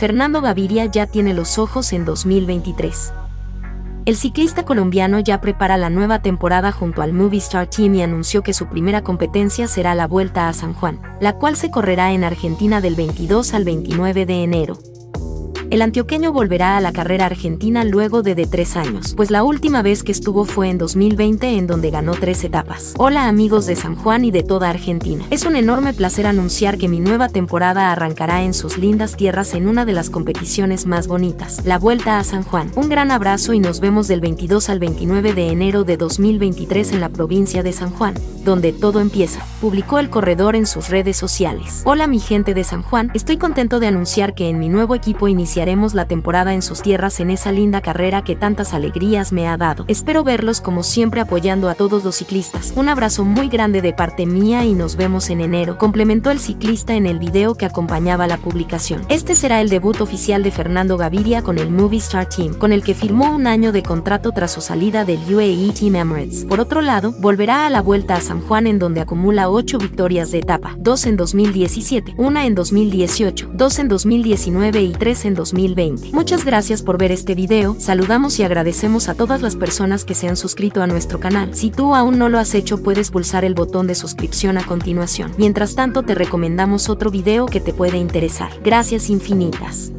Fernando Gaviria ya tiene los ojos en 2023. El ciclista colombiano ya prepara la nueva temporada junto al Movistar Team y anunció que su primera competencia será la Vuelta a San Juan, la cual se correrá en Argentina del 22 al 29 de enero el antioqueño volverá a la carrera argentina luego de tres años, pues la última vez que estuvo fue en 2020 en donde ganó tres etapas. Hola amigos de San Juan y de toda Argentina. Es un enorme placer anunciar que mi nueva temporada arrancará en sus lindas tierras en una de las competiciones más bonitas, la Vuelta a San Juan. Un gran abrazo y nos vemos del 22 al 29 de enero de 2023 en la provincia de San Juan, donde todo empieza, publicó el corredor en sus redes sociales. Hola mi gente de San Juan, estoy contento de anunciar que en mi nuevo equipo inicial haremos la temporada en sus tierras en esa linda carrera que tantas alegrías me ha dado. Espero verlos como siempre apoyando a todos los ciclistas. Un abrazo muy grande de parte mía y nos vemos en enero, complementó el ciclista en el video que acompañaba la publicación. Este será el debut oficial de Fernando Gaviria con el Movistar Team, con el que firmó un año de contrato tras su salida del UAE Team Emirates. Por otro lado, volverá a la vuelta a San Juan en donde acumula 8 victorias de etapa, 2 en 2017, 1 en 2018, 2 en 2019 y 3 en 2020. 2020. Muchas gracias por ver este video, saludamos y agradecemos a todas las personas que se han suscrito a nuestro canal. Si tú aún no lo has hecho puedes pulsar el botón de suscripción a continuación. Mientras tanto te recomendamos otro video que te puede interesar. Gracias infinitas.